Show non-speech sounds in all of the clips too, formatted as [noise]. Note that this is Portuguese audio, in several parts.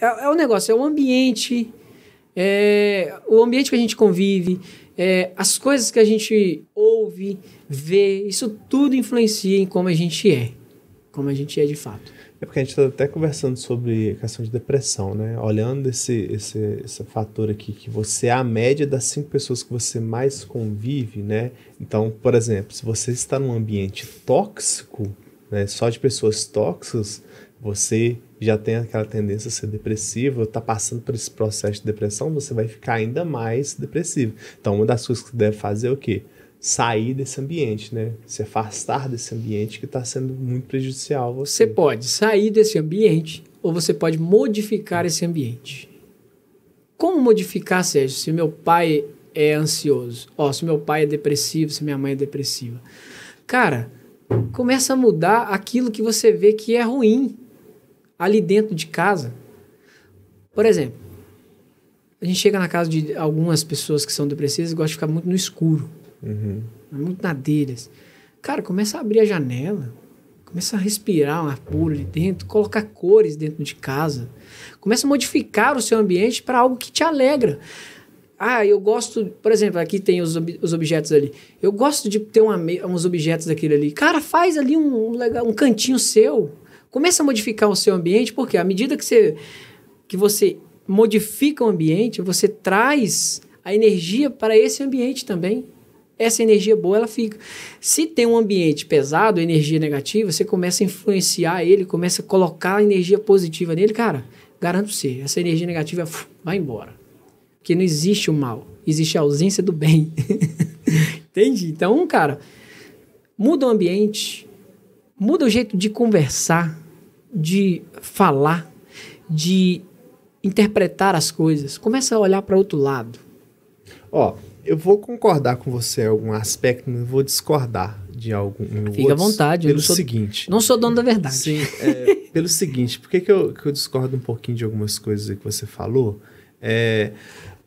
é, é o negócio, é o ambiente, é o ambiente que a gente convive, é, as coisas que a gente ouve, vê, isso tudo influencia em como a gente é, como a gente é de fato. É porque a gente está até conversando sobre questão de depressão, né? Olhando esse, esse, esse fator aqui, que você é a média das cinco pessoas que você mais convive, né? Então, por exemplo, se você está num ambiente tóxico, né, só de pessoas tóxicas, você já tem aquela tendência a ser depressivo, está passando por esse processo de depressão, você vai ficar ainda mais depressivo. Então, uma das coisas que você deve fazer é o quê? sair desse ambiente, né? Se afastar desse ambiente que está sendo muito prejudicial. Você. você pode sair desse ambiente ou você pode modificar esse ambiente. Como modificar, Sérgio, se meu pai é ansioso? Ó, se meu pai é depressivo, se minha mãe é depressiva. Cara, começa a mudar aquilo que você vê que é ruim ali dentro de casa. Por exemplo, a gente chega na casa de algumas pessoas que são depressivas e gostam de ficar muito no escuro. Uhum. Muito na deles. Cara, começa a abrir a janela. Começa a respirar um ar puro ali dentro. Colocar cores dentro de casa. Começa a modificar o seu ambiente para algo que te alegra. Ah, eu gosto, por exemplo, aqui tem os, ob os objetos ali. Eu gosto de ter uma, uns objetos daquele ali. Cara, faz ali um, um, um cantinho seu. Começa a modificar o seu ambiente, porque à medida que você, que você modifica o ambiente, você traz a energia para esse ambiente também essa energia boa ela fica. Se tem um ambiente pesado, energia negativa, você começa a influenciar ele, começa a colocar a energia positiva nele, cara, garanto você, essa energia negativa vai embora. Porque não existe o mal, existe a ausência do bem. [laughs] Entende? Então, cara, muda o ambiente, muda o jeito de conversar, de falar, de interpretar as coisas. Começa a olhar para outro lado. Ó, eu vou concordar com você em algum aspecto, não vou discordar de algum. Fica à vontade. Pelo sou, seguinte. Não sou dono da verdade. Sim, é, pelo seguinte, por que, que, eu, que eu discordo um pouquinho de algumas coisas que você falou? É,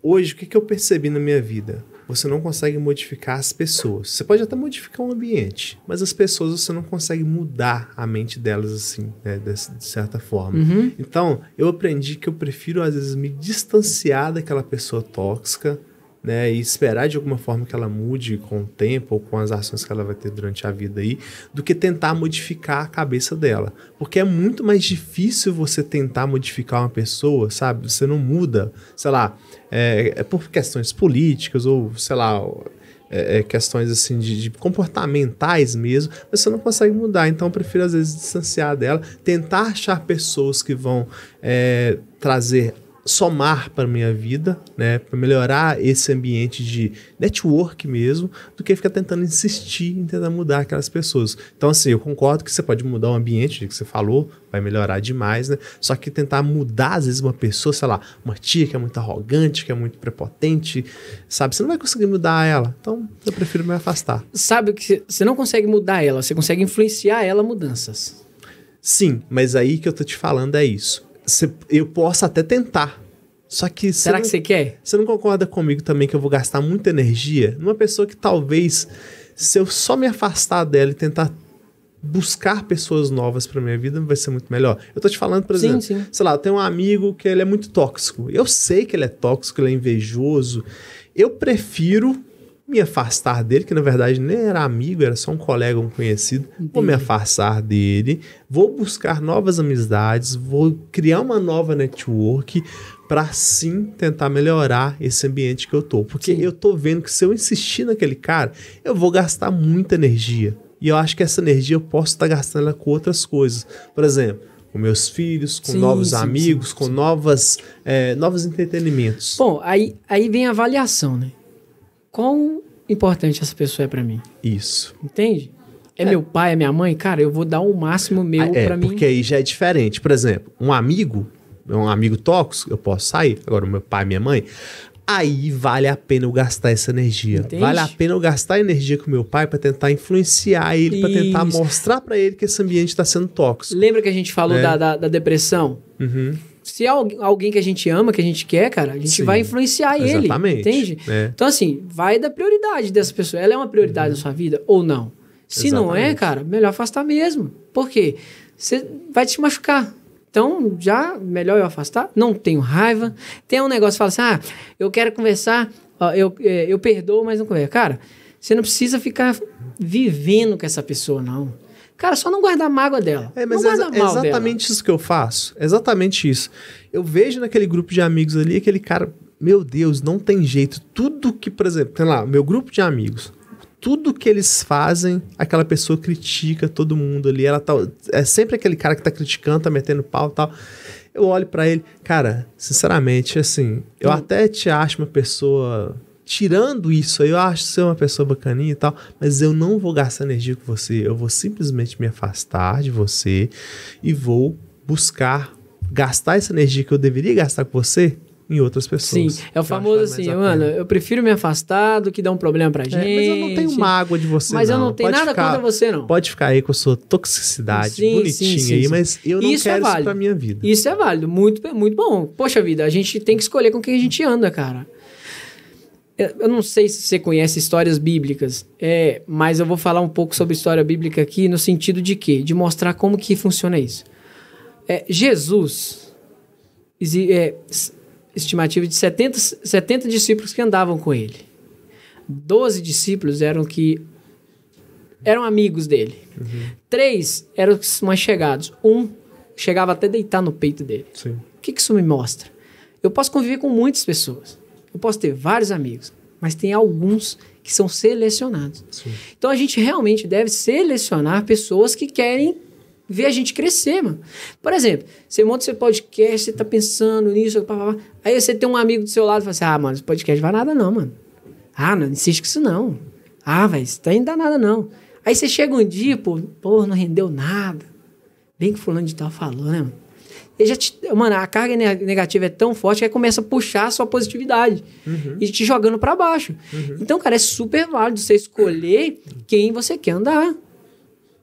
hoje, o que, que eu percebi na minha vida? Você não consegue modificar as pessoas. Você pode até modificar o ambiente, mas as pessoas você não consegue mudar a mente delas assim, né, de, de, certa forma. Uhum. Então, eu aprendi que eu prefiro às vezes me distanciar daquela pessoa tóxica, né, e esperar de alguma forma que ela mude com o tempo ou com as ações que ela vai ter durante a vida aí, do que tentar modificar a cabeça dela. Porque é muito mais difícil você tentar modificar uma pessoa, sabe? Você não muda, sei lá, é, é por questões políticas ou, sei lá, é, é, questões assim de, de, comportamentais mesmo, mas você não consegue mudar. Então eu prefiro às vezes distanciar dela, tentar achar pessoas que vão é, trazer somar para minha vida, né, para melhorar esse ambiente de network mesmo, do que ficar tentando insistir em tentar mudar aquelas pessoas. Então, assim, eu concordo que você pode mudar o ambiente, que você falou, vai melhorar demais, né? Só que tentar mudar, às vezes, uma pessoa, sei lá, uma tia que é muito arrogante, que é muito prepotente, sabe? Você não vai conseguir mudar ela. Então, eu prefiro me afastar. Sabe que você não consegue mudar ela, você consegue influenciar ela mudanças. Sim, mas aí que eu tô te falando é isso Cê, eu posso até tentar. Só que. Será não, que você quer? Você não concorda comigo também que eu vou gastar muita energia numa pessoa que talvez, se eu só me afastar dela e tentar buscar pessoas novas para minha vida vai ser muito melhor. Eu tô te falando, por exemplo, sim, sim. sei lá, eu tenho um amigo que ele é muito tóxico. Eu sei que ele é tóxico, ele é invejoso. Eu prefiro me afastar dele, que na verdade nem era amigo, era só um colega, um conhecido. Entendi. Vou me afastar dele, vou buscar novas amizades, vou criar uma nova network para sim tentar melhorar esse ambiente que eu tô. Porque sim. eu tô vendo que se eu insistir naquele cara, eu vou gastar muita energia. E eu acho que essa energia eu posso estar tá gastando ela com outras coisas. Por exemplo, com meus filhos, com sim, novos sim, amigos, com novas, é, novos entretenimentos. Bom, aí, aí vem a avaliação, né? Quão importante essa pessoa é para mim. Isso. Entende? É, é, meu pai, é minha mãe, cara, eu vou dar o máximo meu ah, é, para mim. Porque aí já é diferente. Por exemplo, um amigo, um amigo tóxico, eu posso sair. Agora, meu pai, minha mãe, aí vale a pena eu gastar essa energia. Entende? Vale a pena eu gastar energia com meu pai para tentar influenciar ele, para tentar mostrar para ele que esse ambiente está sendo tóxico. Lembra que a gente falou é. da, da, da, depressão? Uhum se é alguém que a gente ama, que a gente quer, cara, a gente Sim, vai influenciar exatamente, ele. Entende? É. Então, assim, vai da prioridade dessa pessoa. Ela é uma prioridade uhum. na sua vida ou não? Se exatamente. não é, cara, melhor afastar mesmo. Por quê? Você vai te machucar. Então, já melhor eu afastar. Não tenho raiva. Tem um negócio que fala assim: ah, eu quero conversar, eu, é, eu perdoo, mas não converso. Cara, você não precisa ficar vivendo com essa pessoa, não. Cara, só não guardar mágoa dela. É, mas não é guarda exa- mal dela. exatamente isso que eu faço. Exatamente isso. Eu vejo naquele grupo de amigos ali, aquele cara, meu Deus, não tem jeito. Tudo que, por exemplo, tem lá, meu grupo de amigos. Tudo que eles fazem, aquela pessoa critica todo mundo ali. Ela tá, é sempre aquele cara que tá criticando, tá metendo pau e tal. Eu olho pra ele, cara, sinceramente, assim, eu Hum. até te acho uma pessoa. Tirando isso aí, eu acho você uma pessoa bacaninha e tal, mas eu não vou gastar energia com você. Eu vou simplesmente me afastar de você e vou buscar gastar essa energia que eu deveria gastar com você em outras pessoas. Sim, é o que famoso assim, mano, eu prefiro me afastar do que dar um problema pra É, gente. mas eu não tenho mágoa de você, Mas não. eu não tenho Pode nada ficar- contra você, não. Pode ficar aí com a sua toxicidade Sim, bonitinha sim, sim, aí, mas eu não Isso é quero isso válido. pra minha vida. Isso é válido, muito, muito bom. Poxa vida, a gente tem que escolher com quem a gente anda, cara. Eu não sei se você conhece histórias bíblicas, é, mas eu vou falar um pouco sobre história bíblica aqui no sentido de quê? De mostrar como que funciona isso. É, Jesus, é, estimativa de 70, 70 discípulos que andavam com ele. Doze discípulos eram que eram amigos dele. Três eram os mais chegados. Um chegava até deitar no peito dele. Sim. O que, que isso me mostra? Eu posso conviver com muitas pessoas. Eu posso ter vários amigos. Mas tem alguns que são selecionados. Sim. Então a gente realmente deve selecionar pessoas que querem ver a gente crescer, mano. Por exemplo, você monta seu podcast, você tá pensando nisso, pá, pá, pá. aí você tem um amigo do seu lado e fala assim: ah, mano, esse podcast vai nada não, mano. Ah, não insiste com isso não. Ah, velho, isso tá indo nada não. Aí você chega um dia, pô, pô, não rendeu nada. Bem que fulano de tal falou, né, mano? Ele já te, mano, a carga ne- negativa é tão forte que aí começa a puxar a sua positividade e te jogando pra baixo. Então, cara, é super válido você escolher quem você quer andar.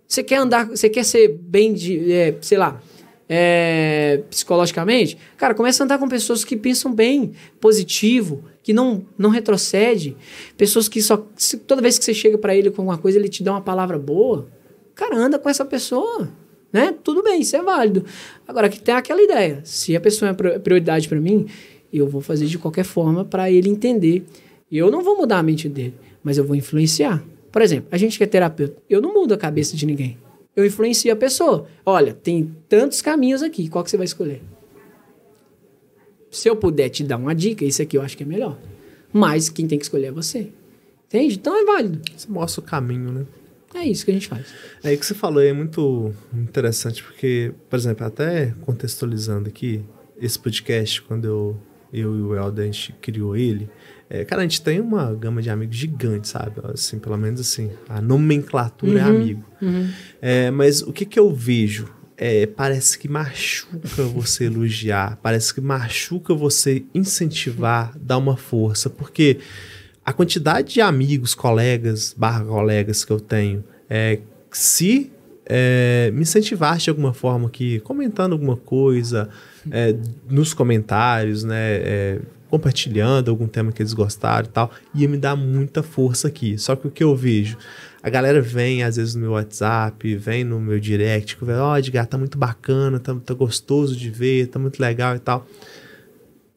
Você quer andar, você quer ser bem de, é, sei lá, é, psicologicamente? Cara, começa a andar com pessoas que pensam bem, positivo, que não, não retrocede, pessoas que só se- toda vez que você chega pra ele com alguma coisa, ele te dá uma palavra boa. Cara, anda com essa pessoa, né? Tudo bem, isso é válido. Agora que tem aquela ideia, se a pessoa é pri- prioridade pra mim, eu vou fazer de qualquer forma pra ele entender. Eu não vou mudar a mente dele, mas eu vou influenciar. Por exemplo, a gente que é terapeuta, eu não mudo a cabeça de ninguém. Eu influencio a pessoa. Olha, tem tantos caminhos aqui, qual que você vai escolher? Se eu puder te dar uma dica, isso aqui eu acho que é melhor. Mas quem tem que escolher é você. Entende? Então é válido. Você mostra o caminho, né? É isso que a gente faz. É aí que você falou, é muito interessante, porque, por exemplo, até contextualizando aqui, esse podcast, quando eu, eu e o Helder, a gente criou ele, é, cara, a gente tem uma gama de amigos gigante, sabe? Assim, pelo menos assim, a nomenclatura é amigo. É, mas o que que eu vejo? É, parece que machuca você elogiar, parece que machuca você incentivar, dar uma força, porque a quantidade de amigos, colegas, barra colegas que eu tenho, é, se é, me incentivasse de alguma forma aqui, comentando alguma coisa é, nos comentários, né, é, compartilhando algum tema que eles gostaram e tal, ia me dar muita força aqui. Só que o que eu vejo, a galera vem às vezes no meu WhatsApp, vem no meu direct, ó, oh, Edgar, tá muito bacana, tá, tá gostoso de ver, tá muito legal e tal.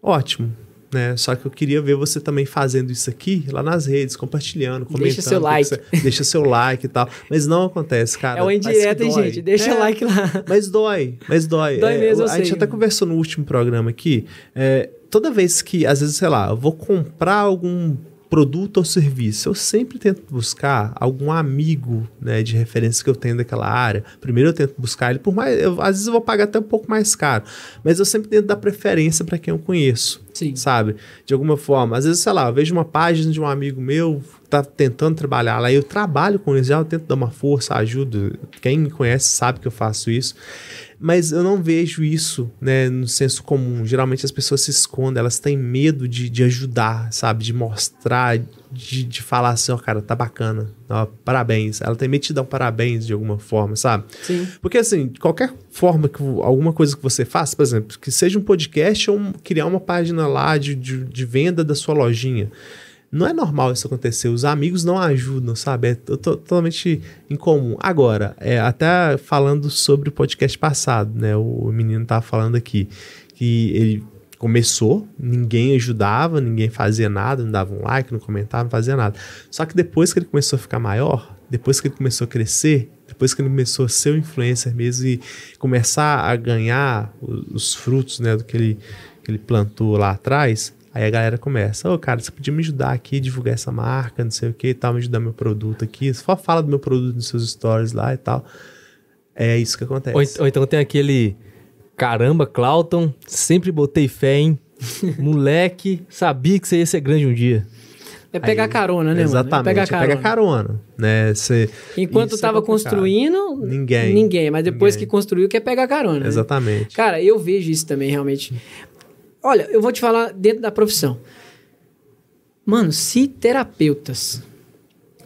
Ótimo, né? Só que eu queria ver você também fazendo isso aqui lá nas redes, compartilhando, comentando. Deixa seu like. você- deixa seu like e tal. Mas não acontece, cara. é uma indireta, hein, gente? Deixa É, o like lá. Mas dói, mas dói. Dói É, mesmo, eu A gente sei. até conversou no último programa aqui. é, toda vez que, às vezes, sei lá, eu vou comprar algum produto ou serviço, eu sempre tento buscar algum amigo né, de referência que eu tenho daquela área. Primeiro eu tento buscar ele, por mais. eu- às vezes eu vou pagar até um pouco mais caro, mas eu sempre tento dar preferência para quem eu conheço Sim. sabe? De alguma forma. Às vezes, sei lá, eu vejo uma página de um amigo meu que tá tentando trabalhar lá, eu trabalho com eles já, eu tento dar uma força, ajudo. Quem me conhece sabe que eu faço isso. Mas eu não vejo isso, né, no senso comum. Geralmente as pessoas se escondem, elas têm medo de, de ajudar, sabe? De mostrar, de, de falar assim, ó, cara, tá bacana, ó, parabéns. Ela tem medo de te dar um parabéns de alguma forma, sabe? Sim. Porque, assim, de qualquer forma, que alguma coisa que você faça, por exemplo, que seja um podcast ou um- criar uma página lá de, de, de venda da sua lojinha, Não é normal isso acontecer. Os amigos não ajudam, sabe? É totalmente incomum. Agora, é, até falando sobre o podcast passado, né? O menino tava falando aqui que ele começou, ninguém ajudava, ninguém fazia nada, não dava um like, não comentava, não fazia nada. Só que depois que ele começou a ficar maior, depois que ele começou a crescer, depois que ele começou a ser um influencer mesmo e começar a ganhar os, os frutos né, do que ele, que ele plantou lá atrás, Aí a galera começa, ô oh, cara, você podia me ajudar aqui, divulgar essa marca, não sei o que e tal, me ajudar meu produto aqui. Só fala do meu produto nos seus stories lá e tal. É isso que acontece. Ou, ou então tem aquele, caramba, Clauton, sempre botei fé, hein? [laughs] Moleque, sabia que você ia ser grande um dia. É pegar Aí, carona, né, exatamente, mano? É pegar carona. Pega carona, né? Cê, Enquanto estava é construindo, ninguém. Ninguém, mas depois ninguém. que construiu quer pegar carona. Né? Exatamente. Né? Cara, eu vejo isso também realmente. Olha, eu vou te falar dentro da profissão. Mano, se terapeutas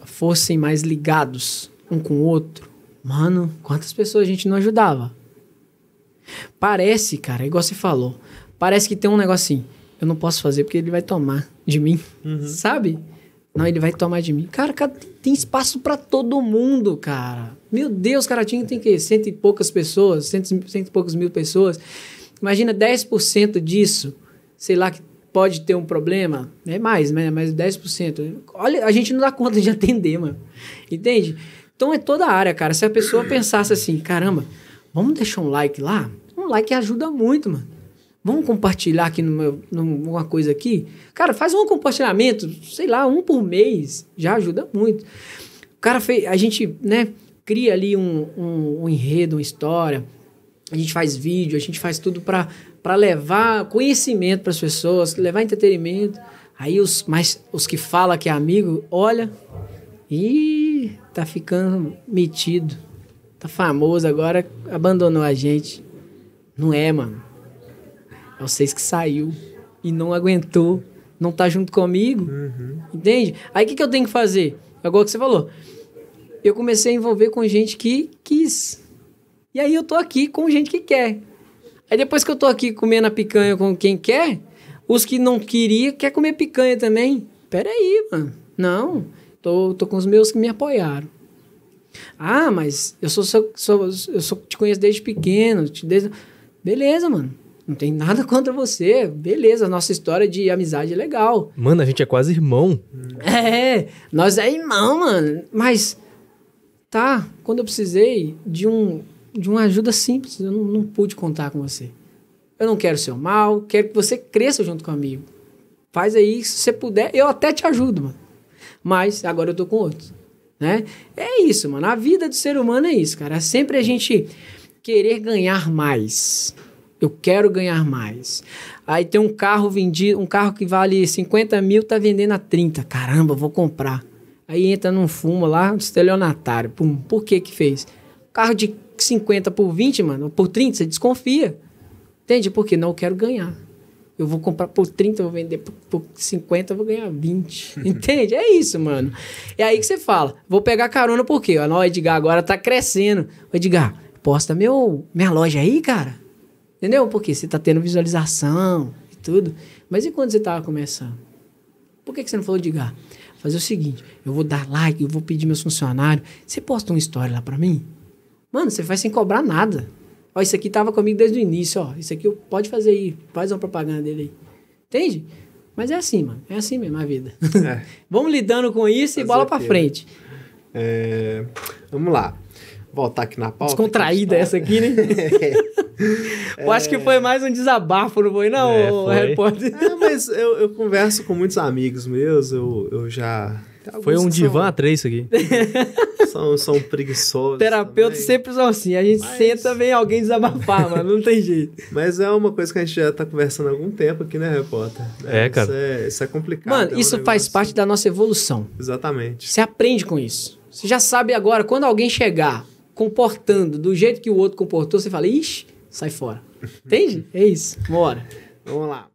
fossem mais ligados um com o outro, mano, quantas pessoas a gente não ajudava? Parece, cara, igual você falou, parece que tem um negocinho. Eu não posso fazer porque ele vai tomar de mim, uhum. sabe? Não, ele vai tomar de mim. Cara, cara tem espaço para todo mundo, cara. Meu Deus, Caratinho tem que cento e poucas pessoas, cento, cento e poucos mil pessoas. Imagina 10% disso, sei lá, que pode ter um problema. É mais, né? Mas 10%. Olha, a gente não dá conta de atender, mano. Entende? Então é toda a área, cara. Se a pessoa pensasse assim, caramba, vamos deixar um like lá? Um like ajuda muito, mano. Vamos compartilhar aqui numa coisa aqui? Cara, faz um compartilhamento, sei lá, um por mês, já ajuda muito. O cara fez, a gente, né, cria ali um, um, um enredo, uma história, a gente faz vídeo, a gente faz tudo para levar conhecimento para as pessoas, levar entretenimento. Aí os mais os que falam que é amigo, olha e tá ficando metido. Tá famoso agora, abandonou a gente. Não é, mano. É vocês que saiu e não aguentou, não tá junto comigo. Uhum. Entende? Aí o que, que eu tenho que fazer? É igual que você falou. Eu comecei a envolver com gente que quis. E aí eu tô aqui com gente que quer. Aí depois que eu tô aqui comendo a picanha com quem quer, os que não queria quer comer picanha também. Pera aí, mano. Não. Tô, tô com os meus que me apoiaram. Ah, mas eu sou, sou, sou eu sou, te conheço desde pequeno. Te desde... Beleza, mano. Não tem nada [laughs] contra você. Beleza, nossa história de amizade é legal. Mano, a gente é quase irmão. É, nós é irmão, mano. Mas, tá, quando eu precisei de um de uma ajuda simples, eu não, não pude contar com você. Eu não quero seu mal, quero que você cresça junto comigo. Faz aí, se você puder, eu até te ajudo, mano. Mas agora eu tô com outro, né? É isso, mano. A vida do ser humano é isso, cara. É sempre a gente querer ganhar mais. Eu quero ganhar mais. Aí tem um carro vendido, um carro que vale 50 mil, tá vendendo a 30. Caramba, vou comprar. Aí entra num fumo lá, estelionatário. Pum, por que que fez? Carro de 50 por 20, mano, por 30, você desconfia. Entende? Porque não eu quero ganhar. Eu vou comprar por 30, vou vender por, por 50, eu vou ganhar 20. [laughs] Entende? É isso, mano. É aí que você fala. Vou pegar carona por quê? O Edgar agora tá crescendo. O Edgar, posta meu, minha loja aí, cara. Entendeu? Porque você tá tendo visualização e tudo. Mas e quando você tava começando? Por que, que você não falou Edgar? Fazer o seguinte, eu vou dar like, eu vou pedir meus funcionários. Você posta uma história lá para mim? Mano, você faz sem cobrar nada. Ó, isso aqui tava comigo desde o início, ó. Isso aqui pode fazer aí. Faz uma propaganda dele aí. Entende? Mas é assim, mano. É assim mesmo a vida. [laughs] É. [laughs] Vamos lidando com isso e bola para frente. É... Vamos lá voltar aqui na pauta. Descontraída essa aqui, né? é. [laughs] Eu acho que foi mais um desabafo, não foi, não, é, foi. repórter? É, mas eu, eu converso com muitos amigos meus, eu, eu já. Foi um divã a três isso aqui. São, são preguiçosos. Terapeutas sempre são assim. A gente mas... senta, vem alguém desabafar, mano. Não tem jeito. [laughs] Mas é uma coisa que a gente já tá conversando há algum tempo aqui, né, repórter? É, é cara. Isso é, isso é complicado. Mano, é um isso faz parte da nossa evolução. Exatamente. Você aprende com isso. Você já sabe agora, quando alguém chegar comportando do jeito que o outro comportou, você fala, ixi, sai fora. [laughs] Entende? É isso. Bora. Vamos lá.